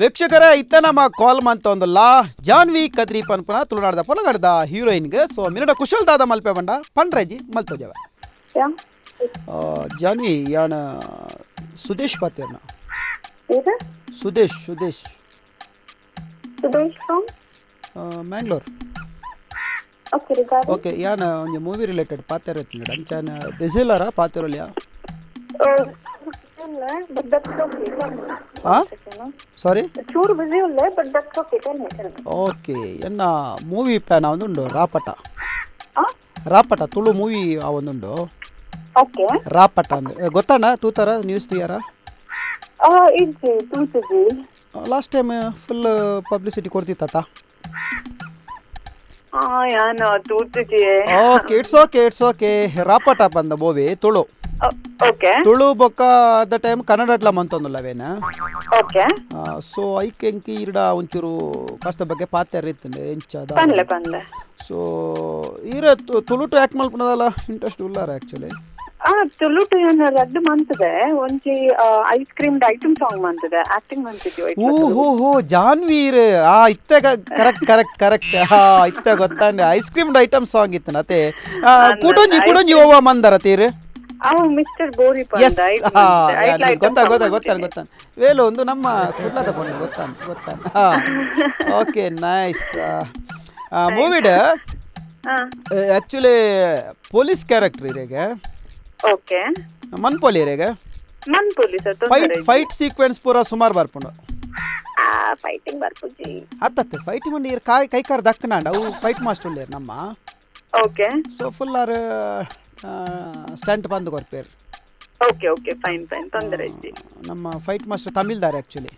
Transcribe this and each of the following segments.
ವೀಕ್ಷಕರೇ ಇತ್ತ ನಮ್ಮ ಕಾಲ್ ಮಂತ ಲಾ ಜಾನ್ವಿ ಕದ್ರಿ ಪನ್ಪುನ ತುಳುನಾಡದ ಪೊಲಗಡದ ಹೀರೋಯಿನ್ಗೆ ಸೊ ಮಿನಡ ಕುಶಲ್ ದಾದ ಮಲ್ಪೆ ಬಂಡ ಪಂಡ್ರಜಿ ಮಲ್ತೋಜವ. ಜಾನ್ವಿ ಯಾನ ಸುದೇಶ್ ಪಾತೇರ್ನ? ಸುದೇಶ್ ಸುದೇಶ್? ಮ್ಯಾಂಗ್ಳೂರ್. ಓಕೆ ಯಾನ ಒಂದು ಮೂವಿ ರಿಲೇಟೆಡ್ ಪಾತೇರ ಅಂಚಾನ ಬಿಸಿಲಾರ ಪಾತೇರಲ್ಯ ಇಲ್ಲ, but that's okay. Tell me. You sorry ಚೂರು ಬಿಸಿ ಉಳ್ಳೆ but that's okay tell me tell me okay ಎನ್ನ ಮೂವಿ ಪ್ಲಾನ್ ಒಂದುಂಡು ರಾಪಟ. ಆ? ರಾಪಟ ತುಳು ಮೂವಿ ಆ ಒಂದುಂಡು. ಓಕೆ ರಾಪಟ ಅಂದ್ ಏ, ತೂತರ? ನ್ಯೂಸ್ ತಿಯಾರ? ಆ ಇಜ್ಜಿ ಲಾಸ್ಟ್ ಟೈಮ್ ಫುಲ್ ಪಬ್ಲಿಸಿಟಿ ಕೊಡ್ತಿತ್ತ ಆ ಯಾನ okay it's okay it's okay ರಾಪಟ ಬಂದ ಮೂವಿ ತುಳು. ಓಕೆ ತುಳು ಬೊಕ್ಕ ಅಟ್ ದ ಟೈಮ್ ಕನ್ನಡಟ್ಲ ಮಂತೊಂದುಲ್ಲವೇನ ಓಕೆ ಸೊ ಐಕ್ ಎಂಕಿ ಇರ್ಡ ಒಂಚೂರು ಕಷ್ಟ ಬಗ್ಗೆ ಪಾತ್ರ ಇತ್ತಂದೆ ಎಂಚಾದ ಪನ್ಲೆ ಪನ್ಲೆ ಸೊ ಇರ ತುಳುಟು ಯಾಕೆ ಮಲ್ಪನದಲ್ಲ ಇಂಟ್ರೆಸ್ಟ್ ಉಲ್ಲಾರ ಆಕ್ಚುಲಿ ಆ ತುಳುಟು ಏನು ರದ್ದು ಮಂತದೆ. ಒಂಜಿ ಐಸ್ ಕ್ರೀಮ್ ಐಟಮ್ ಸಾಂಗ್ ಮಂತದೆ. ಆಕ್ಟಿಂಗ್ ಮಂತಿದ್ವಿ ಓ ಹೋ ಹೋ ಜಾನ್ವೀರ್ ಆ ಇತ್ತೆ ಕರೆಕ್ಟ್ ಕರೆಕ್ಟ್ ಕರೆಕ್ಟ್ ಹಾ ಇತ್ತೆ ಗೊತ್ತಾಂಡೆ. ಐಸ್ ಕ್ರೀಮ್ ಐಟಮ್ ಸಾಂಗ್ ಇತ್ತು ನತೆ. ಕುಡೊಂಜಿ ಕುಡೊಂಜಿ ಓವ ಮಂದರ ತೀರ್ ಮಿಸ್ಟರ್ ಬೋರಿ ಗೊತ್ತಾ ಗೊತ್ತಾ ಗೊತ್ತಾನ ಗೊತ್ತಾನ. ವೇಲು ಒಂದು ನಮ್ಮ ಕುಡ್ಲದ ಫೋನ್ ಗೊತ್ತಾನ ಗೊತ್ತಾನ. ಓಕೆ ನೈಸ್ ಮೂವಿಡ್ ಆಕ್ಚುಲಿ ಪೊಲೀಸ್ ಕ್ಯಾರೆಕ್ಟರ್ ಇರೇಗೆ ಓಕೆ ಮನ್ಪೋಲಿ ಇರೇಗೆ ನನ್ ಪೊಲೀಸ್ ಫೈಟ್ ಫೈಟ್ ಸೀಕ್ವೆನ್ಸ್ ಪೂರ ಸುಮಾರು ಬರ್ಪುಂಡು. ಫೈಟಿಂಗ್ ಬರ್ಪುಜಿ ಹತ್ತತ್ತೆ ಫೈಟ್ ಮಂಡಿ ಕೈ ಕೈ ಕೈಕಾರ್ ದಕ್ಕನಾಂಡ. ಅವು ಫೈಟ್ ಮಾಸ್ಟರ್ ನಮ್ಮ. ಓಕೆ ಸೊ ಫುಲ್ ಆರ್ ಸ್ಟಂಟ್ ಬಂದು ಕೊರ್ಪೇರ್ ಓಕೆ ಓಕೆ ಫೈನ್ ಫೈನ್ ತೊಂದರೆ ಇಜ್ಜಿ ನಮ್ಮ ಫೈಟ್ ಮಾಸ್ಟರ್ ತಮಿಳ್ದಾರೆ ಆಕ್ಚುಲಿ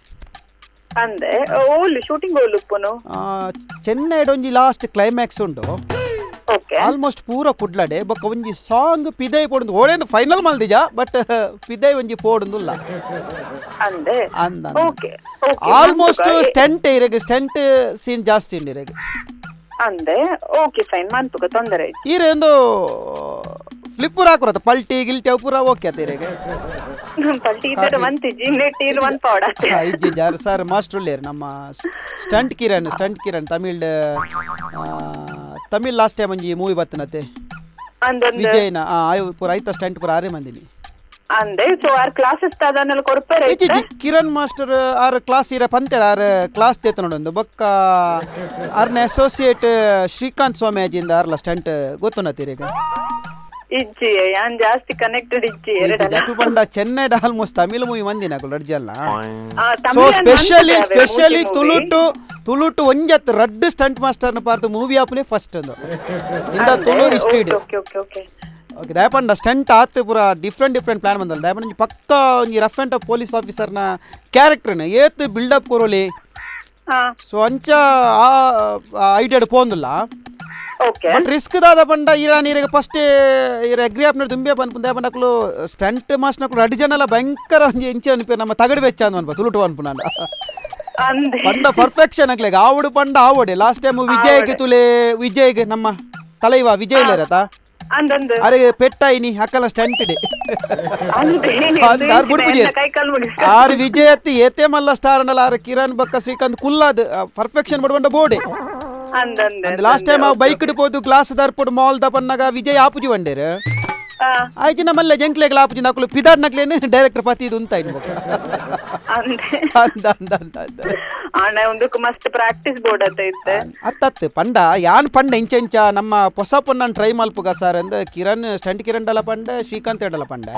ಅಂದೆ ಓಲ್ ಶೂಟಿಂಗ್ ಓಲ್ ಉಪ್ಪುನು? ಚೆನ್ನೈ ಒಂಜಿ ಲಾಸ್ಟ್ ಕ್ಲೈಮ್ಯಾಕ್ಸ್ ಉಂಡು ಓಕೆ ಆಲ್ಮೋಸ್ಟ್ ಪೂರ ಕುಡ್ಲಡೆ ಬೊಕ್ಕ ಒಂಜಿ ಸಾಂಗ್ ಪಿದೈ ಪೋಡುಂದು. ಓಳೆಂದು ಫೈನಲ್ ಮಲ್ದಿಜ ಬಟ್ ಪಿದೈ ಒಂಜಿ ಪೋಡುಂದುಲ್ಲ. ಅಂದೆ ಅಂದ ಓಕೆ ಆಲ್ಮೋಸ್ಟ್ ಸ್ಟೆಂಟ್ ಇರೆಗೆ ಸ್ಟೆಂಟ್ ಸೀನ್ ಜಾಸ್ತಿ ಉಂಡು ಇರೆಗೆ ಅಂದೆ ಓಕೆ ಫೈನ್ ಮನ್ಪುಗ ತೊಂದರೆ ಇರೆ ಒಂದು ಪೂರ ಹಾಕುರತ್ತ ಪಲ್ಟಿ ಗಿಲ್ಟಿ ಅವು ಪೂರ ಓಕೆ ಆತ ಇರೆಗೆ ಪಲ್ಟಿ ಇದ್ದರೆ ಒನ್ ಪೌಡ ಇಜ್ಜಿ ಜಾರ್ ಸರ್ ಮಾಸ್ಟರ್ ಲೇರ್ ನಮ್ಮ stunt Kiran stunt Kiran Tamil Tamil last time ಒಂಜಿ ಮೂವಿ ಬತ್ತನತೆ ವಿಜಯ್ನ ಆ, ಆಯ್ ಪೂರ ಐತ ಸ್ಟಂಟ್ ಪೂರ ಆರೇ ಮಂದಿನಿ ಅಂದೆ ಸೊ ಆರ್ ಕ್ಲಾಸಸ್ ಕಿರಣ್ ಮಾಸ್ಟರ್ ಆರ್ ಕ್ಲಾಸ್ ಇರ ಪಂತೆರ ಆರ್ ಕ್ಲಾಸ್ ತೇತ ನೋಡೊಂದು ಬೊಕ್ಕ ಆರ್ನ ಅಸೋಸಿಯೇಟ್ ಶ್ರೀಕಾಂತ್ ಸ್ವಾಮಿ ಅಜಿಂದ ಆರ್ಲ ಸ್ಟಂಟ್ ಗೊತ್ತುನತ್ತೀರಿಗೆ ಇಜ್ಜಿ ಯಾನ್ ಜಾಸ್ತಿ ಕನೆಕ್ಟೆಡ್ ಇಜ್ಜಿ ಜಟು ಪಂಡ ಚೆನ್ನೈಡ್ ಆಲ್ಮೋಸ್ಟ್ ತಮಿಳು ಮೂವಿ ಮಂದಿನ ಅರ್ಜಲ್ಲ ಆ, ಸೊ ಸ್ಪೆಷಲಿ ಸ್ಪೆಷಲಿ. ತುಳುಟು ತುಳುಟು ಒಂಜತ್ ರಡ್ ಸ್ಟಂಟ್ ಮಾಸ್ಟರ್ನ ಪಾರ್ತು ಮೂವಿ ಆಪುನೆ ಫಸ್ಟ್ ಒಂದು. ಇಂದ ಅಂದೆ, Tulu history okay okay okay. Okay ದಯಪಂಡ stunt ಆತ್ ಪೂರ ಡಿಫ್ರೆಂಟ್ ಡಿಫ್ರೆಂಟ್ ಪ್ಲಾನ್ ಬಂದಲ್ಲ ದಯಪಂಡ ಒಂಜಿ ಪಕ್ಕ ಒಂಜಿ ರಫ್ ಆ್ಯಂಡ್ ಟಫ್ ಪೊಲೀಸ್ ಆಫೀಸರ್ನ ಕ್ಯಾರೆಕ್ಟರ್ನ ಏತ್ ಬಿಲ್ಡಪ್ ಕೊರೋಲಿ. ಸೊ ಅಂಚ ಆ ಐಡಿಯಾಡ್ ಪೋಂದುಲ್ಲ. ಬಟ್ ರಿಸ್ಕ್ ದಾದ ಪಂಡ ನೀರಿಗೆ ಫಸ್ಟ್ ಇರ ಅಗ್ರಿ ಆಪ್ನ ದುಂಬೆ ಪನ್ಪು ದೇ ಪಂಡಕ್ಲು ಸ್ಟಂಟ್ ಮಾಸ್ನಕ್ಲು ಅಡಿ ಜನ ಎಲ್ಲ ಭಯಂಕರ ಒಂಜಿ ಅನ್ಪಿ ನಮ್ಮ ತಗಡು ವೆಚ್ಚ ಅನ್ಪ ತುಳುಟು ಅನ್ಪು ನಾನು. ಅಂದೆ. ಪಂಡ ಪರ್ಫೆಕ್ಷನ್ ಆಗ್ಲೇಗ ಆವಡು ಪಂಡ ಆವಡೆ ಲಾಸ್ಟ್ ಟೈಮ್ ವಿಜಯ್ ತುಲೆ ವಿಜಯ್ಗೆ ನಮ್ಮ ತಲೈವ ವಿಜಯ್ ಇಲ್ಲರತ ಅರೆ ಪೆಟ್ಟಾಯಿನಿ ಅಕ್ಕಲ ಸ್ಟಂಟ್ ಅಂದ್. ಆರ್ ವಿಜಯ್ ಅತ್ತಿ ಏತೆ ಮಲ್ಲ ಸ್ಟಾರ್ ಅನ್ನಲ್ಲ ಆರು ಕಿರಣ್ ಬಕ್ಕ ಶ್ರೀಕಾಂತ್ ಕುಲ್ಲಾದ್ ಪರ್ಫೆಕ್ಷನ್ ಮಾಡ್ಕೊಂಡ ಬೋಡೆ. ಲಾಸ್ಟ್ ಟೈಮ್ ಆ ಬೈಕ್ ಇಡ್ಬೋದು ಗ್ಲಾಸ್ ದರ್ಪುಡ್ ಮಾಲ್ ದಪನ್ನಾಗ ವಿಜಯ್ ಆಪುಜಿ ಬಂಡೇರು. ಆ, ಆಯ್ತು ನಮ್ಮಲ್ಲ ಜಂಕ್ಲೆಗ್ ಆಪುಜಿ ನಕಲು ಪಿದಾರ್ ನಕ್ಲೇನು ಡೈರೆಕ್ಟರ್ ಪತಿ ಇದು ಅಂತ ಅಣ್ಣ ಒಂದಕ್ಕೆ ಮಸ್ತ್ ಪ್ರಾಕ್ಟೀಸ್ ಬೋರ್ಡ್ ಅಂತ ಇತ್ತೆ. ಅತ್ತತ್ತು ಪಂಡ ಯಾನ್ ಪಂಡ ಇಂಚ ಇಂಚ ನಮ್ಮ ಹೊಸ ಪೊನ್ನನ್ ಟ್ರೈ ಮಲ್ಪುಗ ಸರ್ ಅಂದ ಕಿರಣ್ ಸ್ಟಂಟ್ ಕಿರಣ್ ಡಲ ಪಂಡ ಶ್ರೀಕಾಂತ್ ಎಡಲ ಪಂಡ.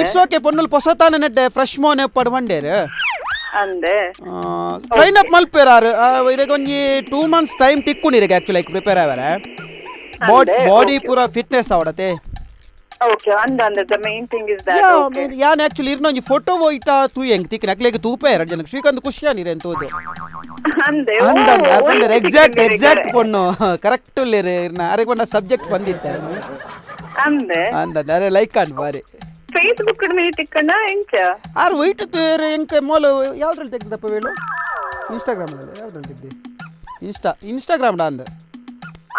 ಇಟ್ಸ್ ಓಕೆ ಪೊನ್ನಲ್ ಹೊಸ ತಾನ ನೆಡ್ಡೆ ಫ್ರೆಶ್ ಮೋನೆ ಪಡ್ ಬಂಡೇರು. ಅಂದೆ. ಟ್ರೈನ್ ಅಪ್ ಆರ್ ಇರಗ ಒಂಜಿ ಟೂ ಮಂತ್ಸ್ ಟೈಮ್ ತಿಕ್ಕೊಂಡಿರಿಗೆ ಆಕ್ಚುಲಿ ಐಕ್ ಪ್ರಿಪೇರ್ ಆವರ ಬಾಡಿ ಬಾಡಿ ಪೂರ ಫಿಟ್ನೆಸ್ ಅವಡತೆ. ಓಕೆ ಅಂದ ಅಂದ the main thing is that okay ಯಾನ್ ಆಕ್ಚುಲಿ ಇರ್ನ ಒಂಜಿ ಫೋಟೋ ಹೋಯ್ಟ ತೂ ಎಂಗ್ ತಿಕ್ಕಿನ? ಅಕ್ಲೆಗೆ ತೂಪ ಎರಡು ಜನಕ್ಕೆ. ಶ್ರೀಕಾಂತ್ ಖುಷಿಯಾನಿರೆ ಅಂತೋದು ಅಂದೆ ಅಂದೆ ಎಕ್ಸಾಕ್ಟ್ ಎಕ್ಸಾಕ್ಟ್ ಪೊಣ್ಣು. ಕರೆಕ್ಟ್ ಉಳ್ಳೇರು ಇರ್ನ. ಅರೆ ಸಬ್ಜೆಕ್ಟ್ ಬಂದಿತ್ತೆ ಅಂದೆ. ಅಂದ ಅರೆ ಲೈಕ್ ಅಂಡ್ ಬಾರಿ. ಫೇಸ್ಬುಕ್ ಮೀ ತಿಕ್ಕಂಡ ಎಂಚ ಆರು ವೈಟ್ ತೇರು ಎಂಕ ಮೂಲ ಯಾವ್ದ್ರಲ್ಲಿ ತೆಗ್ದಪ್ಪ ಹೇಳು? ಇನ್ಸ್ಟಾಗ್ರಾಮಲ್ಲಿ ಯಾವ್ದ್ರಲ್ಲಿ ತೆಗ್ದಿ? ಇನ್ಸ್ಟಾ ಇನ್ಸ್ಟಾಗ್ರಾಮ್ ಅಂದ.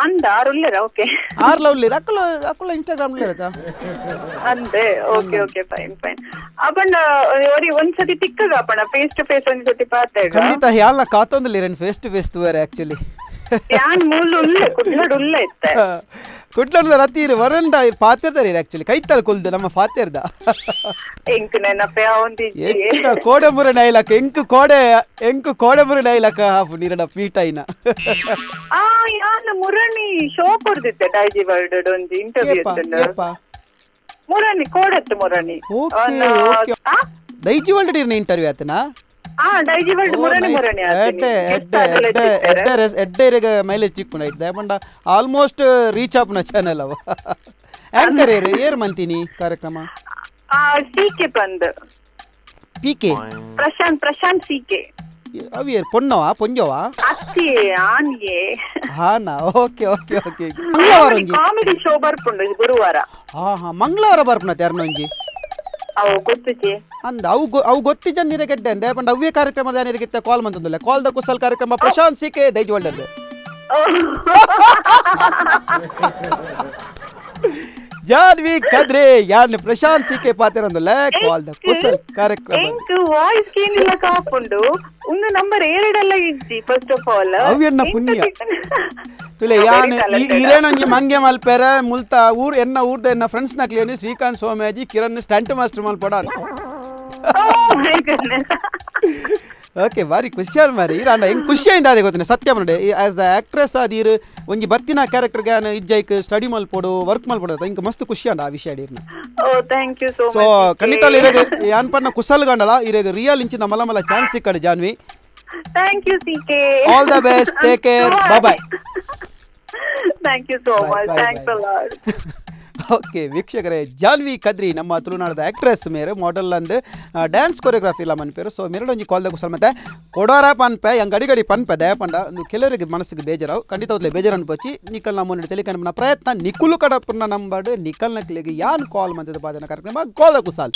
ಅಂದ ಅರುಳ್ಳೇರ ಓಕೆ. ಆರ್ ಲವ್ಲಿ ಅಕ್ಕಲ ಅಕ್ಕಲ ಇನ್ಸ್ಟಾಗ್ರಾಮ್ ಇರತ್ತಾ? ಅಂದೆ ಓಕೆ ಓಕೆ ಫೈನ್ ಫೈನ್ ಅಪ್ಪಣ್ಣ ಒರಿ ಒಂದ್ಸತಿ ತಿಕ್ಕಗ ಅಪ್ಪಣ್ಣ ಫೇಸ್ ಟು ಫೇಸ್ ಒಂದ್ಸತಿ ಪಾತೇಗ ಖಂಡಿತ ಯಾಲ ಕಾತೊಂದಲ್ಲಿ ಇರೇನು ಫೇಸ್ ಟು ಫೇಸ್ ತುವರೆ ಆಕ್ಚುಲಿ ಯಾನ್ ಮೂಲ ಉಲ್ಲೆ ಕುಡ್ಲಡ್ ಉಲ್ಲೆ ಇತ್ತೆ. ಕುಟ್ಲ ರತಿ ಇರು ವರಂಡ ಪಾತಿರ್ದಾರೆ ಆಕ್ಚುಲಿ ಕೈತಲ್ ಕುಲ್ದು ನಮ್ಮ ಪಾತಿರ್ದ ಎಂಕ್ ನೆನಪೆ ಅವಂದಿಜ್ಜಿ ಹೆಚ್ಚಿನ ಕೋಡೆಮುರ ನೈಲಕ ಎಂಕು ಕೋಡೆ ಎಂಕು ಕೋಡೆಮುರ ನೈಲಕ ಹಾಫು ನೀರಡ ಪೀಟೈನ ಆ ಯಾನ್ ಮುರಣಿ ಶೋ ಕೊಡ್ದಿತ್ತೆ ಡೈಜಿ ವರ್ಲ್ಡ್ ಒಂಜಿ ಇಂಟರ್ವ್ಯೂ ಏಪ ಇತ್ತು ಏಪ ಮುರಣಿ ಕೋಡತ್ತು ಮುರಣಿ ಓಕೆ ಅವ್ನ- ಓಕೆ ಆ? ದೈಜಿ ವರ್ಲ್ಡ್ ಇರ್ನ ಇಂಟರ್ವ್ಯೂ ಆತನಾ ಆ ಡೈಜಿ ವರ್ಲ್ಡ್ ಮುರಣಿ ಮುರಣಿ ಎಡ್ಡೆ ಎಡ್ಡೆ ಎಡ್ಡೆ ಎಡ್ಡೆ ರೆಸ್- ಎಡ್ಡೆ ಇರಗ ಮೈಲೇಜ್ ಚಿಕ್ಕುಂಡ ಇದ್ದ ಪಂಡ ಆಲ್ಮೋಸ್ಟ್ ರೀಚ್ ಆಪ್ನ ಚಾನೆಲ್ ಅವ. ಆಂಕರ್ ಏರು ಏರ್ ಮಂತೀನಿ ಕಾರ್ಯಕ್ರಮ? ಆ ಸಿಕೆ ಬಂದ್. P K? Prashanth Prashanth CK ಅವಿಯರ್ ಪೊನ್ನವಾ ಪೊಂಜವಾ? ಅತ್ತಿ ಆನ್ಗೆ. ಹಾನಾ? Okay okay okay. ಮಂಗಳವಾರ ಒಂಜಿ ಕಾಮಿಡಿ ಶೋ ಬರ್ಪುಂಡು ಗುರುವಾರ. ಹಾ ಹಾ ಮಂಗಳವಾರ ಬರ್ಪುನ ಯಾರನೊಂಜಿ ಅವು ಗೊತ್ತಿಜಿ ಅಂದ ಅವು ಅವು ಗೊತ್ತಿದ್ದ ನಿರಗೆಡ್ಡೆ ಅಂದೆ ಪಂಡ ಅವೇ ಕಾರ್ಯಕ್ರಮದ ನಿರಗಿತ್ತ ಕಾಲ್ ಮಂತಂದಲ್ಲ ಕಾಲ್ ದ ಕುಸಲ್ ಕಾರ್ಯಕ್ರಮ ಪ್ರಶಾಂತ್ ಸಿಕೆ ದೈಜ್ ವರ್ಲ್ಡ್ ಜಾನ್ವಿ ಕದ್ರೆ ಯಾನ್ ಪ್ರಶಾಂತ್ ಸಿ ಕೆ ಪಾತಿರಂದಲ್ಲ ಕಾಲ್ ದ ಕುಸಲ್ ಕಾರ್ಯಕ್ರಮ. ಎಂಕ್ ವಾಯ್ಸ್ ಕೇನಿಲ್ಲ ಕಾಪುಂಡು. ಒಂದು ನಂಬರ್ ಎರಡಲ್ಲ ಇಜ್ಜಿ ಫಸ್ಟ್ ಆಫ್ ಆಲ್ ಅವ್ಯನ್ನ ಪುಣ್ಯ. ತುಲೆ ಯಾನ್ ಈ- ಇರೇನೊಂಜಿ ಮಂಗೆ ಮಲ್ಪೆರ ಮುಲ್ತ ಊರ್ ಎನ್ನ ಊರ್ದ ಎನ್ನ ಫ್ರೆಂಡ್ಸ್ನ clear Srikanth Somayaji Kiran stunt master ಮಲ್ಪಡ okay ಬಾರಿ ಖುಷಿಯಾಲ್ ಮಾರಿ. ಇರಾಂಡ ಹೆಂಗ್ ಖುಷಿಯಿಂದ ಅದೇ ಗೊತ್ತಿನ ಸತ್ಯ ನೋಡಿ ಆಸ್ ದ ಆಕ್ಟ್ರೆಸ್ ಆದೀರ್ ಒಂಜಿ ಬರ್ತಿನ ಕ್ಯಾರೆಕ್ಟರ್ಗೆ ನಾನು ಇಜ್ಜೈಕ್ ಸ್ಟಡಿ ಮಲ್ಪೋಡು ವರ್ಕ್ ಮಲ್ಪೋಡು ಹಿಂಗೆ ಮಸ್ತ್ ಖುಷಿ ಅಂಡ ಆ ವಿಷಯ ಅಡೀರ್ನ ಸೋ ಖಂಡಿತ ಇರಾಗ ಯಾನ್ ಪನ್ನ ಕುಸಲ್ ಗಂಡಲ ಇರಾಗ ರಿಯಲ್ ಇಂಚಿನ ಮಲ ಮಲ chance ಇಕ್ಕಡೆ Jahnavi. Thank you C K all the best take care bye thank you so much thanks a lot okay, ವೀಕ್ಷಕರೇ, ಜಾನ್ವಿ ಕದ್ರಿ ನಮ್ಮ ತುಳುನಾಡದ ಆಕ್ಟ್ರೆಸ್ ಮೇರೆ ಮಾಡಲ್ ಅಂದು ಡ್ಯಾನ್ಸ್ ಕೊರಿಯೋಗ್ರಫಿ ಇಲ್ಲ ಮನ್ಪೇರು ಸೊ ಒಂಜಿ ಕಾಲ್ದ ಕುಸಲ್ ಮತ್ತೆ, ಕೊಡೋರ ಪನ್ಪೆ ಹೆಂಗ್ ಗಡಿ ಗಡಿ ಪನ್ಪೆ ದಯ ಪಂಡ ಕೆಲವರಿಗೆ ಮನಸ್ಸಿಗೆ ಬೇಜಾರಾವು. ಖಂಡಿತ ಹೋದ್ಲೆ ಬೇಜಾರು ಅನ್ಪೋಚಿ ನಿಕಲ್ ನಮ್ಮ ತೆಲಿಕ ಪ್ರಯತ್ನ, ನಿಕುಲು ಕಡಪುರ್ನ ನಂಬರ್ ನಿಕಲ್ ನಕ್ಲಿಗೆ ಯಾನ್ ಕಾಲ್ ಮಂತದ ಪಾದನ ಕಾರ್ಯಕ್ರಮ ಕಾಲ್ದ ಕುಸಾಲ್